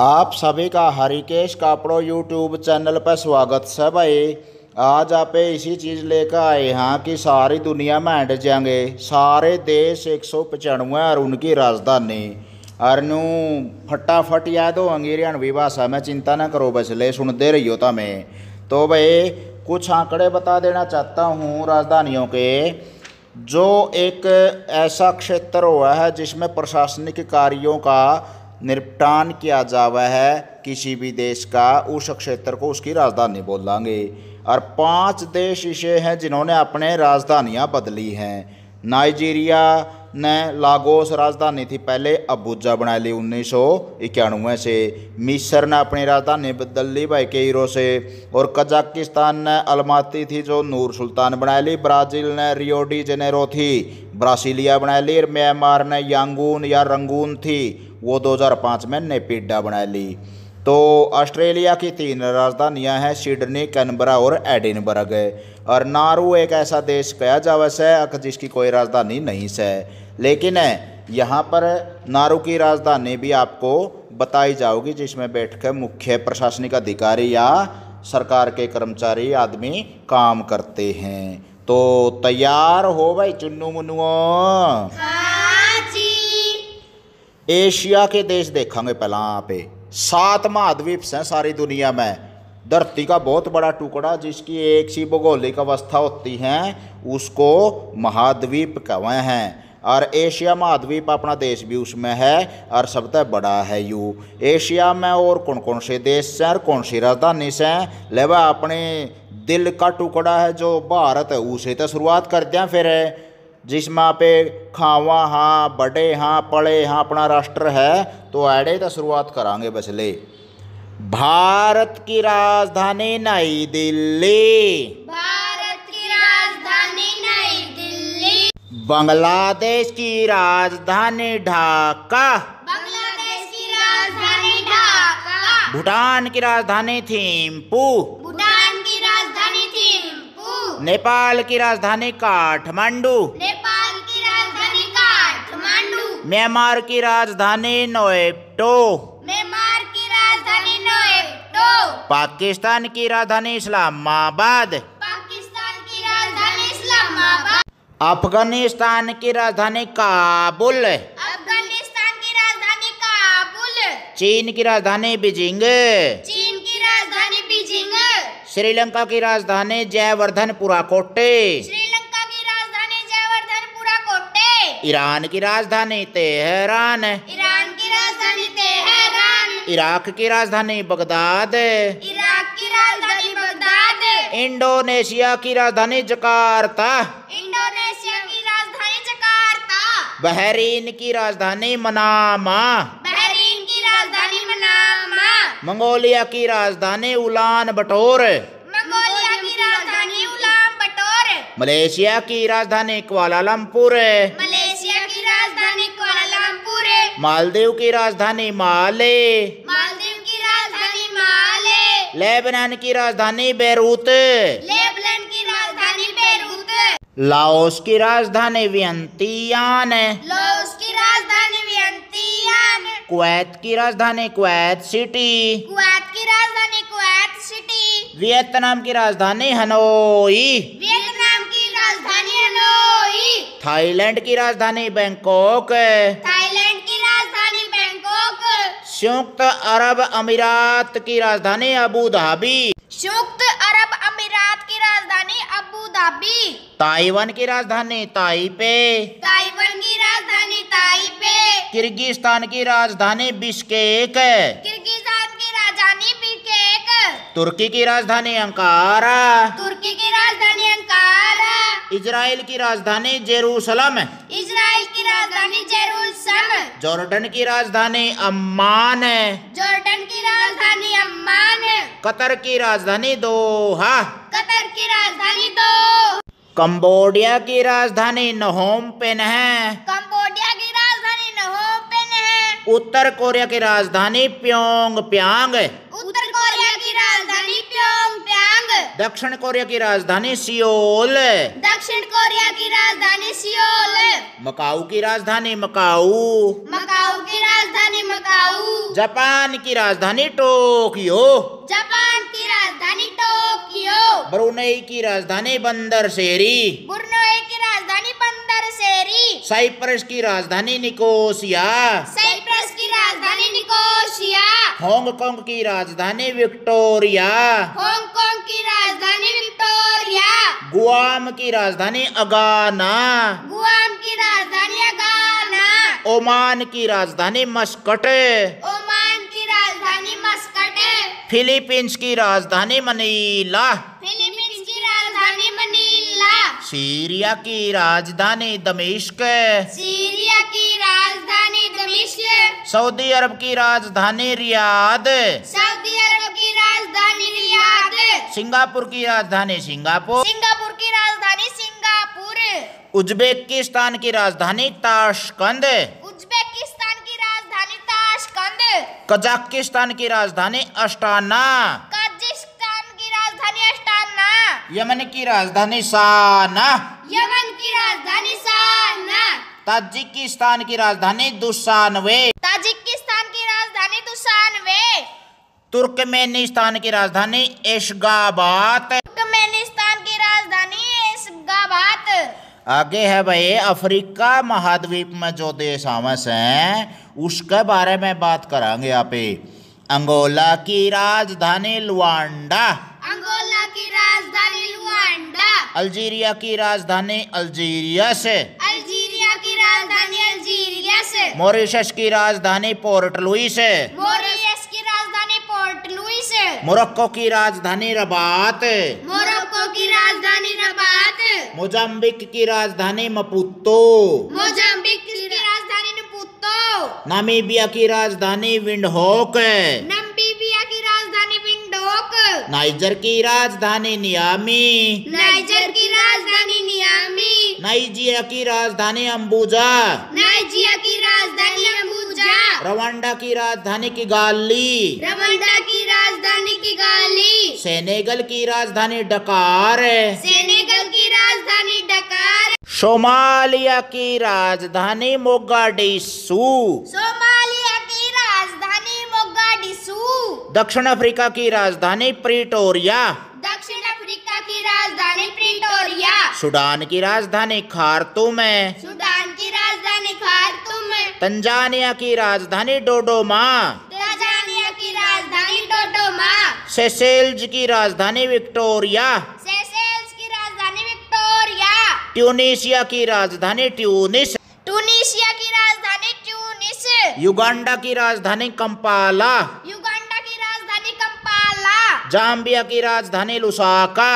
आप सभी का हरिकेश कापड़ो यूट्यूब चैनल पर स्वागत है भाई आज आप इसी चीज़ लेकर आए हैं कि सारी दुनिया में हट जाएँगे। सारे देश एक सौ पचानवे और उनकी राजधानी। और नू फटाफट याद हो, अंग्रेज़ी भाषा में चिंता ना करो, बस ले सुनते रहियो था मैं तो भाई, कुछ आंकड़े बता देना चाहता हूँ राजधानियों के। जो एक ऐसा क्षेत्र हुआ है जिसमें प्रशासनिक कार्यों का निपटान किया जावा है किसी भी देश का, उस क्षेत्र को उसकी राजधानी बोल देंगे और पाँच देश ऐसे हैं जिन्होंने अपने राजधानियाँ बदली हैं। नाइजीरिया ने लागोस राजधानी थी पहले अबूजा बना ली उन्नीस सौ इक्यानवे से। मिस्र ने अपनी राजधानी बदल ली भाई केरो से। और कजाकिस्तान ने अलमाती थी जो नूर सुल्तान बना ली। ब्राज़ील ने रियोडी जेनेरो थी। ब्रासीलिया बना ली। और म्यांमार ने यांगून या रंगून थी। वो 2005 में नेपिडा बना ली। तो ऑस्ट्रेलिया की तीन राजधानियाँ हैं, सिडनी, कैनबरा और एडिनबर्ग। और नारू एक ऐसा देश कहा जावा से जिसकी कोई राजधानी नहीं से। लेकिन यहाँ पर नारू की राजधानी भी आपको बताई जाओगी जिसमें बैठकर मुख्य प्रशासनिक अधिकारी या सरकार के कर्मचारी आदमी काम करते हैं। तो तैयार हो भाई चुन्नू मुन्नुओ? हाँ एशिया के देश देखेंगे पहला यहाँ पे। सात महाद्वीप हैं सारी दुनिया में। धरती का बहुत बड़ा टुकड़ा जिसकी एक सी भौगोलिक अवस्था होती है, उसको महाद्वीप कहवे हैं। और एशिया महाद्वीप अपना देश भी उसमें है, और सबसे बड़ा है यू। एशिया में और कौन कौन से देश से और कौन सी राजधानी से ले अपने दिल का टुकड़ा है जो भारत है, उसे तो शुरुआत करते हैं फिर जिसमें पे खावा हाँ बड़े हाँ पड़े हाँ अपना राष्ट्र है तो ऐडे तो शुरुआत करांगे बसले भारत की राजधानी नई दिल्ली। भारत की राजधानी नई दिल्ली। बांग्लादेश की राजधानी ढाका। बांग्लादेश की राजधानी ढाका। भूटान की राजधानी थिम्पू। भूटान की राजधानी थिम्पू। नेपाल की राजधानी काठमांडू। नेपाल की राजधानी काठमांडू। म्यांमार की राजधानी नोएप्टो पाकिस्तान की राजधानी इस्लामाबाद। पाकिस्तान की राजधानी इस्लामाबाद। अफ़गानिस्तान की राजधानी काबुल। अफ़गानिस्तान की राजधानी काबुल। चीन की राजधानी बीजिंग। चीन की राजधानी बीजिंग। श्रीलंका की राजधानी जयवर्धनपुरा कोटे। श्रीलंका की राजधानी जयवर्धनपुरा कोटे। ईरान की राजधानी तेहरान। इराक की राजधानी बगदाद इराक की राजधानी बगदाद इंडोनेशिया की राजधानी जकार्ता इंडोनेशिया की राजधानी जकार्ता बहरीन की राजधानी मनामा बहरीन की राजधानी मनामा मंगोलिया की राजधानी उलान बटोर मंगोलिया की राजधानी उलान बटोर मलेशिया की राजधानी कुआलालंपुर मलेशिया की राजधानी मालदीव की राजधानी माले मालदीव की राजधानी माले लेबनान की राजधानी बेरूत लेबनान की राजधानी बेरूत लाओस की राजधानी वियंतियान लाओस की राजधानी वियंतियान कुवैत की राजधानी कुवैत सिटी कुवैत की राजधानी कुवैत सिटी वियतनाम की राजधानी हनोई वियतनाम की राजधानी हनोई थाईलैंड की राजधानी बैंकॉक संयुक्त अरब अमीरात की राजधानी अबू धाबी। संयुक्त अरब अमीरात की राजधानी अबू धाबी। ताइवान की राजधानी ताइपे। ताइवान की राजधानी ताइपे। किर्गिस्तान की राजधानी बिश्केक। किर्गिस्तान की राजधानी बिश्केक। तुर्की की राजधानी अंकारा। तुर्की की राजधानी अंकारा इजराइल की राजधानी जेरूसलम इजराइल की राजधानी जेरूसलम जॉर्डन की राजधानी अम्मान है। जॉर्डन की राजधानी अम्मान है। कतर की राजधानी दोहा। कतर की राजधानी दो। कंबोडिया की राजधानी नहोम पेन है। कंबोडिया की राजधानी नहोम पेन है। उत्तर कोरिया की राजधानी प्योंग प्यांग उत्तर दक्षिण कोरिया की राजधानी सियोल दक्षिण कोरिया की राजधानी सियोल मकाऊ की राजधानी मकाऊ मकाऊ की राजधानी मकाऊ जापान की राजधानी टोक्यो जापान की राजधानी टोक्यो ब्रुनई की राजधानी बंदर शेरी बुर्नोई की राजधानी बंदर शेरी साइप्रस की राजधानी निकोसिया साइप्रस की राजधानी निकोशिया हांगकांग की राजधानी विक्टोरिया हांगकांग की राजधानी विक्टोरिया। गुआम की राजधानी अगाना। गुआम की राजधानी अगाना। ओमान की राजधानी मस्कट। ओमान की राजधानी मस्कट। फिलीपींस की राजधानी मनीला। फिलीपींस की राजधानी मनीला। सीरिया की राजधानी दमिश्क। सीरिया की राजधानी दमिश्क। सऊदी अरब की राजधानी रियाद। सऊदी सिंगापुर की राजधानी सिंगापुर सिंगापुर की राजधानी सिंगापुर उज्बेकिस्तान की राजधानी ताशकंद उज्बेकिस्तान की राजधानी ताशकंद कजाकिस्तान की राजधानी अस्टाना कजाकिस्तान की राजधानी अस्टाना यमन की राजधानी साना यमन की राजधानी साना ताजिकिस्तान की राजधानी दुसानवे ताजिकिस्तान की राजधानी दुसानवे तुर्कमेनिस्तान की राजधानी एशगाबात तुर्कमेनिस्तान की राजधानी एसगाबाद आगे है भाई अफ्रीका महाद्वीप में जो देश आमस हैं उसके बारे में बात करांगे यहाँ पे अंगोला की राजधानी लुआंडा। अंगोला की राजधानी लुआंडा। अल्जीरिया की राजधानी अल्जीरिया से। अल्जीरिया की राजधानी अल्जीरिया से मॉरिशस की राजधानी पोर्ट लुइस मॉरिशस की राजधानी पोर्ट लुइस मोरक्को की राजधानी रबात मोरक्को की राजधानी रबात मोजाम्बिक की राजधानी मपुतो मोजाम्बिक की राजधानी नपुतो नामीबिया की राजधानी विंडहोक नमीबिया की राजधानी विंडोक नाइजर की राजधानी नियामी नाइजीरिया की राजधानी अंबुजा। नाइजीरिया की राजधानी अबूजा। रवांडा की राजधानी किगाली। रवांडा की राजधानी किगाली। सेनेगल की राजधानी डकार। सेनेगल की राजधानी डकार। सोमालिया की राजधानी मोगाडिसू। सोमालिया की राजधानी मोगाडिसू। दक्षिण अफ्रीका की राजधानी प्रिटोरिया। सूडान की राजधानी खार्तूम है सूडान की राजधानी खार्तूम तंजानिया की राजधानी डोडोमा तंजानिया की राजधानी डोडोमा सेसेल्स की राजधानी विक्टोरिया सेशेल्स की राजधानी विक्टोरिया ट्यूनिशिया की राजधानी ट्यूनिस ट्यूनिशिया की राजधानी ट्यूनिस युगांडा की राजधानी कंपाला युगांडा की राजधानी कंपाला जाम्बिया की राजधानी लुसाका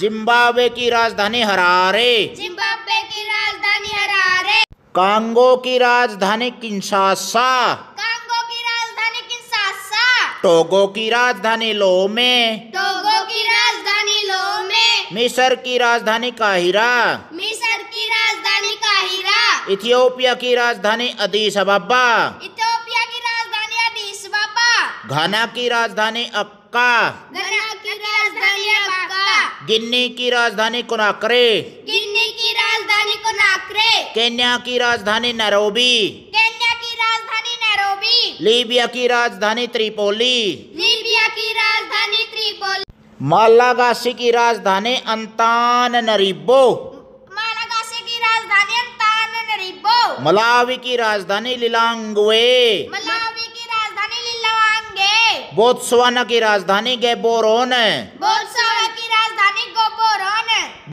जिम्बाब्वे की राजधानी हरारे जिम्बाब्वे की राजधानी हरारे कांगो की राजधानी किंशासा कांगो की राजधानी किंशासा टोगो की राजधानी लोमे टोगो की राजधानी लोमे मिस्र की राजधानी काहिरा मिस्र की राजधानी काहिरा इथियोपिया की राजधानी अदीस अबाबा इथियोपिया की राजधानी अदीस अबाबा घाना की राजधानी अक्का घना की राजधानी अक्का गिन्नी की राजधानी कुनाकरे गिन्नी की राजधानी कोनाक्रे केन्या की राजधानी नैरोबी केन्या की राजधानी नैरोबी लीबिया की राजधानी त्रिपोली लीबिया की राजधानी त्रिपोली मालागासी की राजधानी अंतान नरीबो मालागासी की राजधानी अंतानारिबो मलावी की राजधानी लिलांगवे मलावी की राजधानी लिलोंगे बोत्सवाना की राजधानी गैबोरोन बोत्सवाना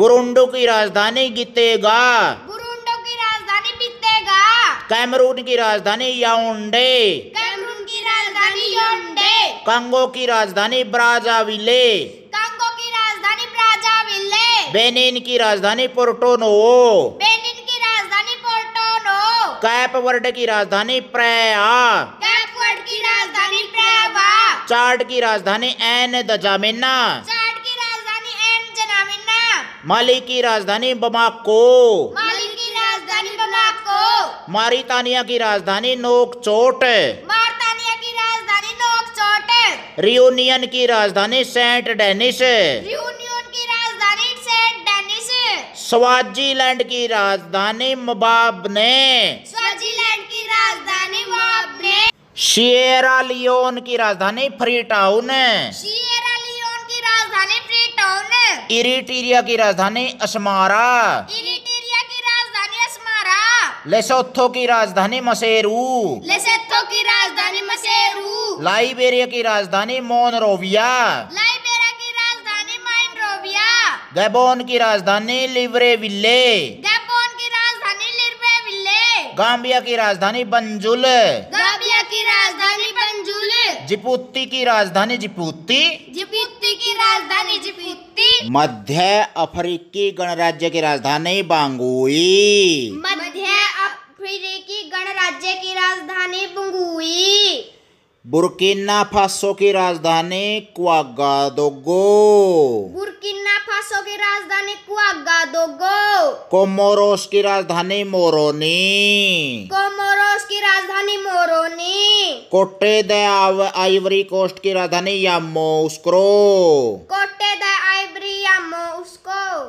बुरुंडू की राजधानी गितेगा बुरुंडो की राजधानी बितेगा कैमरून की राजधानी याउंडे कैमरून की राजधानी योंडे कांगो की राजधानी ब्राजाविले कांगो की राजधानी ब्राजाविले बेनिन की राजधानी पोर्टोनो बेनिन की राजधानी पोर्टोनो कैप वर्ड की राजधानी प्रया कैपवर्ड की राजधानी प्रेवा चार्ड की राजधानी एन दजामिना चाड माली की राजधानी बमाको। माली की राजधानी बमाको। मारितानिया की राजधानी नोकचोट मारितानिया की राजधानी नोकचोट रियूनियन की राजधानी सेंट डेनिस रियूनियन की राजधानी सेंट डेनिस स्वाजीलैंड की राजधानी मबाबने। स्वाजीलैंड की राजधानी वाबने शिएरा लियोन की राजधानी फ्रीटाउन सिएरा लियोन की राजधानी फ्रीटाउन इरिटेरिया की राजधानी असमारा इरिटेरिया की राजधानी अस्मारा लेसोथो की राजधानी मसेरू लेसेथो की राजधानी मसेरू लाइबेरिया की राजधानी मोनरोविया लाइबेरिया की राजधानी माइंड्रोविया गैबोन की राजधानी लिब्रेविल्ले गैबोन की राजधानी लिब्रेविले गाम्बिया की राजधानी बंजुल गाम्बिया की राजधानी बंजुल जिबूती की राजधानी जिबूती जिबूती की राजधानी जिबूती मध्य अफ्रीकी गणराज्य की राजधानी बांगुई। मध्य अफ्रीकी गणराज्य की राजधानी बंगुई। बुर्किना फासो की राजधानी क्वागादोगो। बुर्किना फासो की राजधानी क्वागादोगो। कोमोरोस की राजधानी मोरोनी। कोमोरोस की राजधानी मोरोनी। कोटे द आव- आइवरी कोस्ट की राजधानी यामोस्क्रो कोटे द आइवरी उसको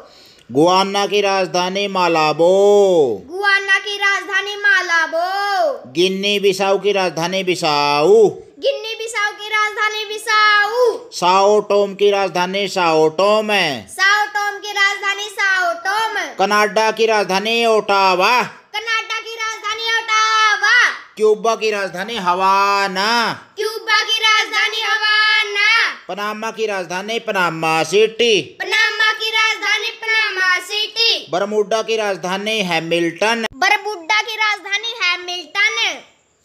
गुआना की राजधानी मालाबो। गुआना की राजधानी मालाबो। गिन्नी बिसाऊ की राजधानी बिसाऊ। गिन्नी बिसाऊ की राजधानी बिसाऊ। साओ टोम की राजधानी साओ टोम साओ टोम की राजधानी साओ टोम कनाडा की राजधानी ओटावा। कनाडा की राजधानी ओटावा क्यूबा की राजधानी हवाना। क्यूबा की राजधानी हवाना। पनामा की राजधानी पनामा सिटी। पनामा की राजधानी पनामा सिटी। बरमुडा की राजधानी हैमिल्टन। बरमुडा की राजधानी हैमिल्टन।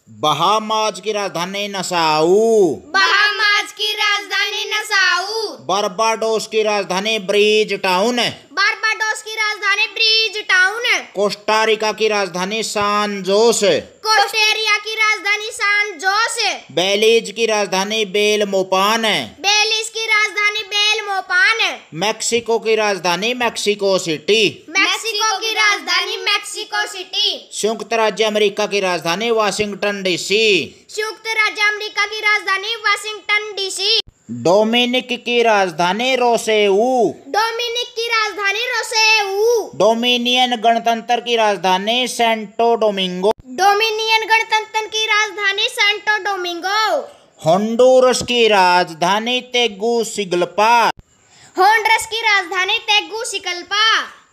बहामाज की राजधानी नसाऊ। बहामाज की राजधानी नसाऊ। बारबाडोस की राजधानी ब्रिज टाउन बारबाडोस की राजधानी ब्रिज टाउन कोस्टारिका की राजधानी सान जोस कोस्टेरिया की राजधानी सान जोस बेलीज की राजधानी बेल मोपान बेलिस की राजधानी बेल मोपान मैक्सिको की राजधानी मैक्सिको सिटी। मैक्सिको की राजधानी मैक्सिको सिटी। संयुक्त राज्य अमेरिका की राजधानी वाशिंगटन डीसी। संयुक्त राज्य अमेरिका की राजधानी वाशिंगटन डीसी। डोमिनिक की राजधानी रोसेऊ। डोमिनिक की राजधानी रोसेऊ। डोमिनियन गणतंत्र की राजधानी सेंटो डोमिंगो। डोमिनियन गणतंत्र की राजधानी सेंटो डोमिंगो। होंडुरस की राजधानी तेगु सिगलपा होंडरस की राजधानी तेगु सिकल्पा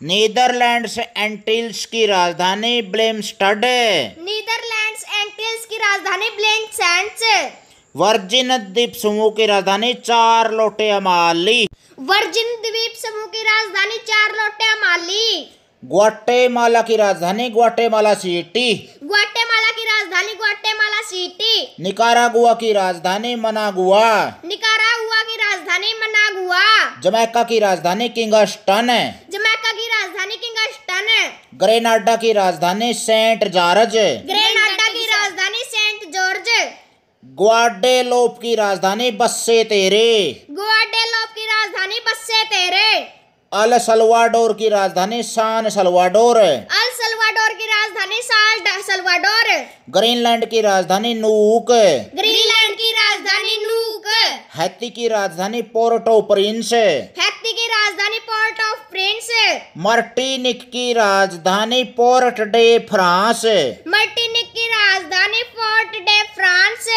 नीदरलैंड्स एंटिल्स की राजधानी ब्लेमस्टड। नीदरलैंड्स एंटिल्स की राजधानी ब्लेन सैंड्स वर्जिन द्वीप समूह की राजधानी चार लोटे अमाली वर्जिन द्वीप समूह की राजधानी चार लोटे माली ग्वाटेमाला की राजधानी ग्वाटेमाला सिटी। ग्वाटेमाला की राजधानी ग्वाटेमाला सिटी। निकारागुआ की राजधानी मनागुआ। निकारागुआ की राजधानी मनागुआ। जमैका की राजधानी किंगस्टन। जमैका की राजधानी किंगस्टन। ग्रेनाडा की राजधानी सेंट जॉर्ज ग्रेनाडा की राजधानी सेंट जॉर्ज ग्वाडेलोप की राजधानी बस्से तेरे ग्वाडेलोप की राजधानी बस्से तेरे अल सलवाडोर की राजधानी सान सलवाडोर अल सल्वाडोर की राजधानी साल सल्वाडोर ग्रीनलैंड की राजधानी नूक ग्रीनलैंड की राजधानी नूक हैती की राजधानी पोर्टो प्रिंस हैती की राजधानी पोर्ट ऑफ़ प्रिंस मार्टिनिक की राजधानी पोर्ट डे फ्रांस मार्टिनिक की राजधानी फ्रांस।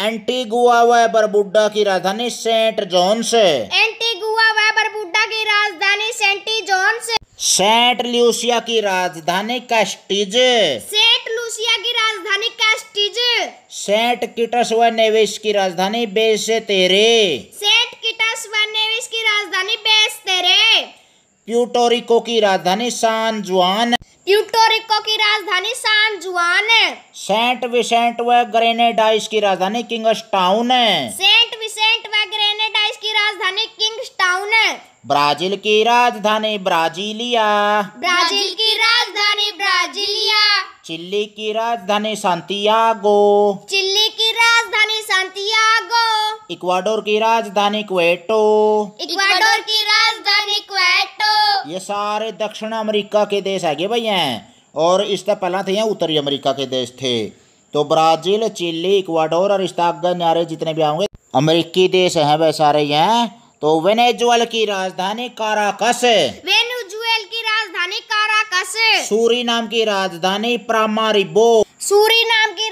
एंटीगुआ व बरबुड्डा की राजधानी सेंट जॉन्स। एंटीगुआ व बरबुड्डा की राजधानी सेंटी जॉन्स। सेंट ल्यूसिया की राजधानी कैस्टिज। सेंट लूसिया की राजधानी कैस्टिज। सेंट किटस व नेविस की राजधानी बेस तेरे। सेंट किटस व नेविस की राजधानी बेस तेरे। प्यूटोरिको की राजधानी सान जुआन। प्यूटोरिको की राजधानी सान जुआन है। सेंट विसेंट व ग्रेनेडाइस की राजधानी किंगस्टाउन सेंट विसेंट व ग्रेनेडाइस की राजधानी किंग्स टाउन है। ब्राज़ील की राजधानी ब्राजीलिया। ब्राज़ील की राजधानी ब्राजीलिया। चिली की राजधानी सांतियागो। चिली की राजधानी सांतियागो। इक्वाडोर की राजधानी क्वेटो। इक्वाडोर की राजधानी क्वेटो। ये सारे दक्षिण अमेरिका के देश हैगे भई हैं और इससे पहला थे यहाँ उत्तरी अमेरिका के देश थे। तो ब्राज़ील चिली इक्वाडोर और इस तक आगे न्यारे जितने भी आएँगे अमेरिकी देश हैं वह सारे हैं तो वेनेजुएला की राजधानी काराकस। वेनेजुएल की राजधानी काराकस। सूरी नाम की राजधानी प्रामारिबो। सूरी नाम की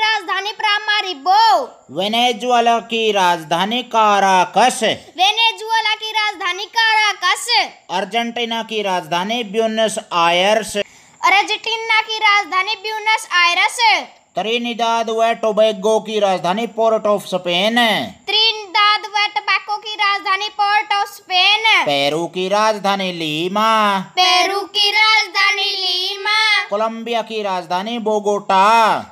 राजधानी प्रामारिबो वेनेजुएला की राजधानी काराकस। वेनेजुएला की राजधानी काराकस। अर्जेंटीना की राजधानी ब्यूनस आयर्स। अर्जेंटीना की राजधानी ब्यूनस आयरस। त्रिनिदाद व टोबैगो की राजधानी पोर्ट ऑफ़ स्पेन त्रिनिदाद व टबैको की राजधानी पोर्ट ऑफ़ स्पेन पेरू की राजधानी लीमा पेरू की राजधानी लीमा कोलंबिया की राजधानी बोगोटा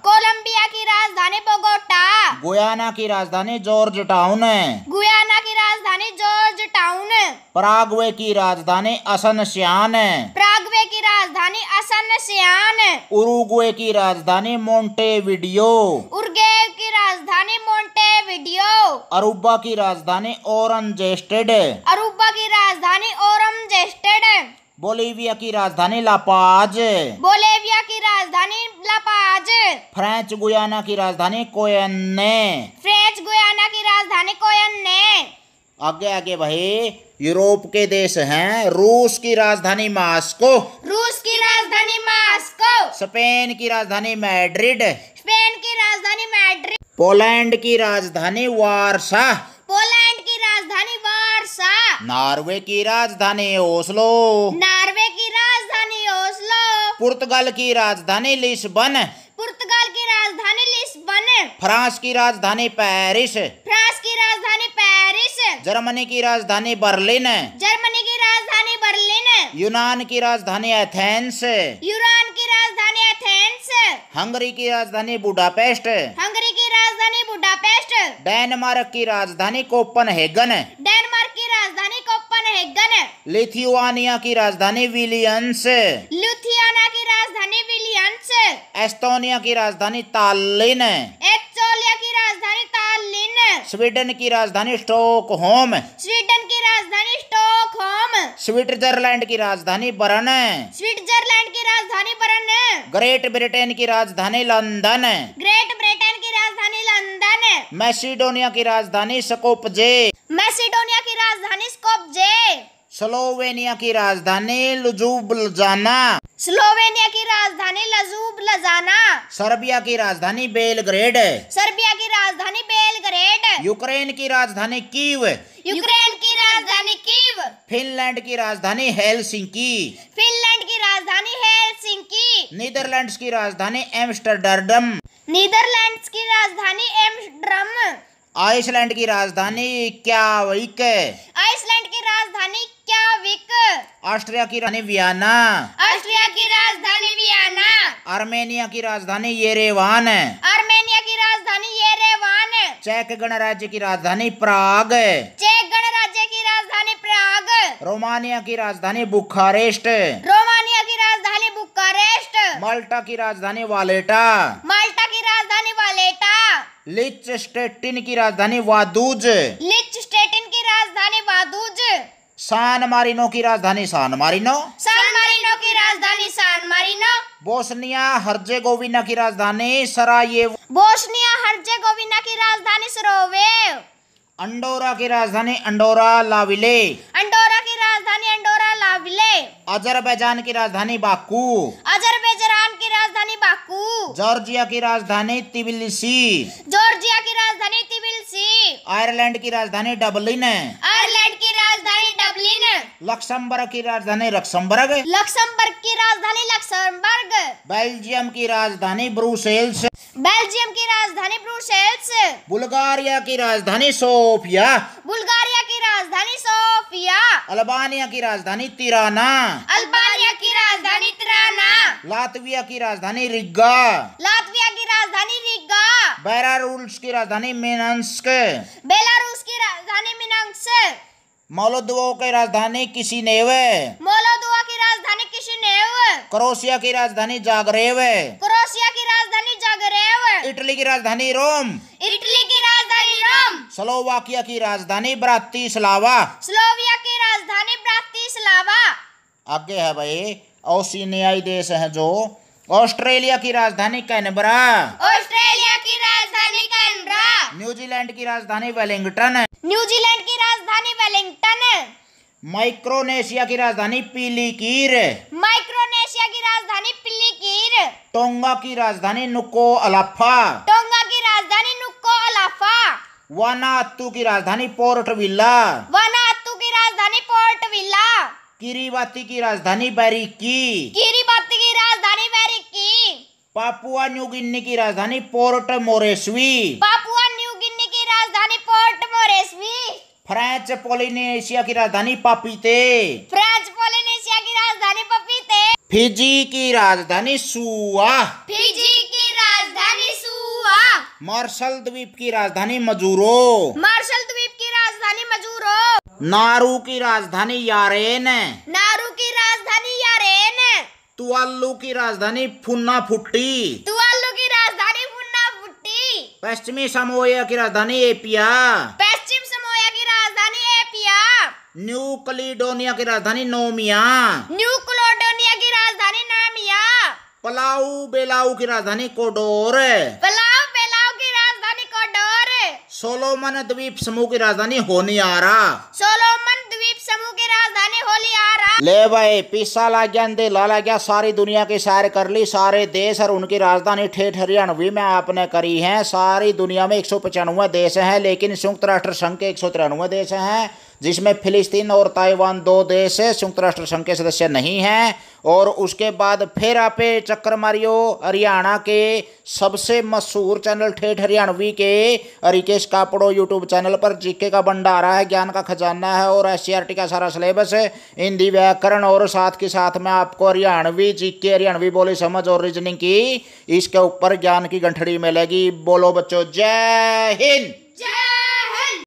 कोलंबिया की राजधानी बोगोटा गुयाना की राजधानी जॉर्ज टाउन गुयाना की राजधानी जॉर्ज टाउन पराग्वे की राजधानी असनसियान प्रागवे की राजधानी सियान। उरुग्वे की राजधानी मोंटेविडियो। उर्गे की राजधानी मोंटेविडियो। अरुबा की राजधानी ओरंजेस्टेड अरुबा की राजधानी ओरम जेस्टेड। बोलीविया की राजधानी लापाज। बोलेविया की राजधानी लापाज। फ्रेंच गुयाना की राजधानी कोयन्ने। फ्रेंच गुयाना की राजधानी कोयन्ने। आगे आगे भाई यूरोप के देश हैं रूस की राजधानी मास्को रूस की राजधानी मास्को स्पेन की राजधानी मैड्रिड स्पेन की राजधानी मैड्रिड पोलैंड की राजधानी वारसा पोलैंड की राजधानी वारसा नॉर्वे की राजधानी ओस्लो नॉर्वे की राजधानी ओस्लो पुर्तगाल की राजधानी लिस्बन पुर्तगाल की राजधानी लिस्बन फ्रांस की राजधानी पेरिस फ्रांस की राजधानी जर्मनी की राजधानी बर्लिन जर्मनी की राजधानी बर्लिन यूनान की राजधानी एथेंस यूरान की राजधानी एथेंस हंगरी की राजधानी बुडापेस्ट हंगरी की राजधानी बुडापेस्ट डेनमार्क की राजधानी कोपन कोपनहेगन डेनमार्क की राजधानी कोपन कोपनहेगन लिथुआनिया की राजधानी विलियंस लुथियाना की राजधानी विलियंस एस्टोनिया की राजधानी तालिन एस्टोलिया की राजधानी तालिन स्वीडन की राजधानी स्टोक होम स्वीडन की राजधानी स्टोक होम स्विट्जरलैंड की राजधानी बरन। स्विट्जरलैंड की राजधानी बरन। ग्रेट ब्रिटेन की राजधानी लंदन। ग्रेट ब्रिटेन की राजधानी लंदन। मैसिडोनिया की राजधानी स्कोपजे। मैसिडोनिया की राजधानी स्कोपजे। स्लोवेनिया की राजधानी लुजुब्लजाना स्लोवेनिया की राजधानी लजूब लजाना सर्बिया की राजधानी बेलग्रेड सर्बिया की राजधानी बेलग्रेड यूक्रेन की राजधानी कीव यूक्रेन की राजधानी कीव फिनलैंड की राजधानी हेलसिंकी फिनलैंड की राजधानी हेलसिंकी नीदरलैंड्स की राजधानी एम्स्टरडम नीदरलैंड्स की राजधानी एम्स्टर्डम आइसलैंड की राजधानी क्याविक आइसलैंड की राजधानी क्याविक ऑस्ट्रिया की राजधानी वियना ऑस्ट्रिया की राजधानी वियना आर्मेनिया की राजधानी येरेवान आर्मेनिया की राजधानी येरेवान चेक गणराज्य की राजधानी प्राग चेक गणराज्य की राजधानी प्राग रोमानिया की राजधानी बुखारेस्ट रोमानिया की राजधानी बुखारेस्ट माल्टा की राजधानी वालेटा माल्टा की राजधानी वालेटा लिच स्टेटिन की राजधानी वादूज लिच स्टेटिन की राजधानी वादूज सान मारिनो की राजधानी सान मारिनो सान मारिनो की राजधानी सान मारिनो बोस्निया हर्जेगोविना की राजधानी सराये बोस्निया हर्जेगोविना की राजधानी सरोवे अंडोरा की राजधानी अंडोरा लाविले। अंडोरा की राजधानी अंडोरा लाविले अजरबैजान की राजधानी बाकू अजरबैजान की राजधानी बाकू जॉर्जिया की राजधानी तिबिलिसी जॉर्जिया की राजधानी तिबिलिसी आयरलैंड की राजधानी डबलिन आयरलैंड की राजधानी डबलिन लक्समबर्ग की राजधानी लक्समबर्ग लक्समबर्ग की राजधानी लक्समबर्ग बेल्जियम की राजधानी ब्रुसेल्स बेल्जियम की राजधानी ब्रुसेल्स बुल्गारिया की राजधानी सोफिया बुल्गारिया की राजधानी सोफिया अल्बानिया की राजधानी तिराना अल्बानिया की राजधानी तिराना लातविया की राजधानी रिगा लातविया की राजधानी रिगा बेलारूस की राजधानी मिनस्क बेलारूस की राजधानी मिनस्क मोलोदोवो की राजधानी किसिनेव मोलोदोवा की राजधानी किशिनेव क्रोशिया की राजधानी जागरेव क्रोशिया की राजधानी जागरेव इटली की राजधानी रोम इटली की स्लोवाकिया की राजधानी ब्रातिस्लावा स्लोविया की राजधानी ब्रातिस्लावा आगे है भाई ओशिनियाई देश है जो ऑस्ट्रेलिया की राजधानी कैनबरा। ऑस्ट्रेलिया की राजधानी कैनबरा। न्यूजीलैंड की राजधानी वेलिंगटन। न्यूजीलैंड की राजधानी वेलिंगटन। माइक्रोनेशिया की राजधानी पीलीकीर। माइक्रोनेशिया की राजधानी पिल्लीकीर टोंगा की राजधानी नुको अलाफा टोंगा की राजधानी नुक्को अलाफा वानातू की राजधानी पोर्ट विल्ला। वनातू की राजधानी पोर्ट विला किरीबाती की राजधानी बैरिकी। किरीबाती की राजधानी बैरिकी। पापुआ न्यू गिनी की राजधानी Port Moresby. Papua New Guinea की राजधानी पोर्ट मोरेस्वी। फ्रेंच पोलिनेशिया की राजधानी पापीते। फ्रेंच पोलिनेशिया की राजधानी पपीते। फिजी की राजधानी सुआ फिजी मार्शल द्वीप की राजधानी मजूरो मार्शल द्वीप की राजधानी मजूरो नारू की राजधानी यारेन नारू की राजधानी यारेन तुवालू की राजधानी फुन्ना फुट्टी तुवालू की राजधानी फुन्ना फुट्टी पश्चिमी समोया की राजधानी एपिया पश्चिम समोया की राजधानी एपिया न्यू कलिडोनिया की राजधानी नोमिया न्यू क्लोडोनिया की राजधानी नामिया पलाऊ बेलाऊ की राजधानी कोडोर पलाव बेलाव की राजधानी कोडोर सोलोमन द्वीप समूह की राजधानी होनियारा सोलोमन द्वीप समूह की राजधानी होनियारा ले भाई पिस्सा ला गया दे ला गया सारी दुनिया की सैर कर ली सारे देश और उनकी राजधानी ठेठ हरियाणवी में आपने करी है। सारी दुनिया में एक सौ पचानवे देश है लेकिन संयुक्त राष्ट्र संघ के एक सौ तिरानवे देश हैं। जिसमें फिलिस्तीन और ताइवान दो देश संयुक्त राष्ट्र संघ के सदस्य नहीं हैं, और उसके बाद फिर आप चक्कर मारियो हरियाणा के सबसे मशहूर चैनल ठेठ हरियाणवी के हरिकेश कापड़ो यूट्यूब चैनल पर जीके का भंडारा है, ज्ञान का खजाना है, और एस का सारा सिलेबस है हिंदी व्याकरण, और साथ के साथ में आपको हरियाणवी, जीके हरियाणवी बोली समझ और रीजनिंग की इसके ऊपर ज्ञान की गंठड़ी मिलेगी। बोलो बच्चों जय हिंद!